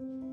you